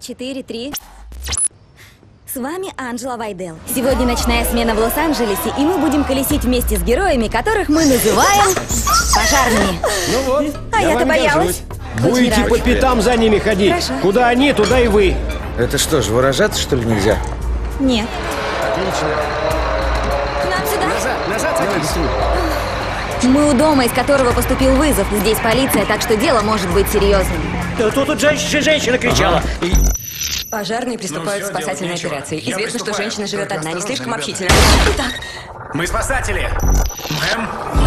Четыре, три. С вами Анджела Вайдел. Сегодня ночная смена в Лос-Анджелесе, и мы будем колесить вместе с героями, которых мы называем пожарными. Ну вот, А я я-то боялась. Будете по пятам за ними ходить. Хорошо. Куда они, туда и вы. Это что ж, выражаться, что ли, нельзя? Нет. Отлично. Нам сюда. Назад, назад садись. Мы у дома, из которого поступил вызов. Здесь полиция, так что дело может быть серьезным. Тут, тут женщина, женщина кричала. И- Пожарные приступают к спасательной операции. Я Известно, что приступаю. женщина живет Только одна, не осторожно, слишком ребята. общительная. Итак, Мы спасатели! Мэм!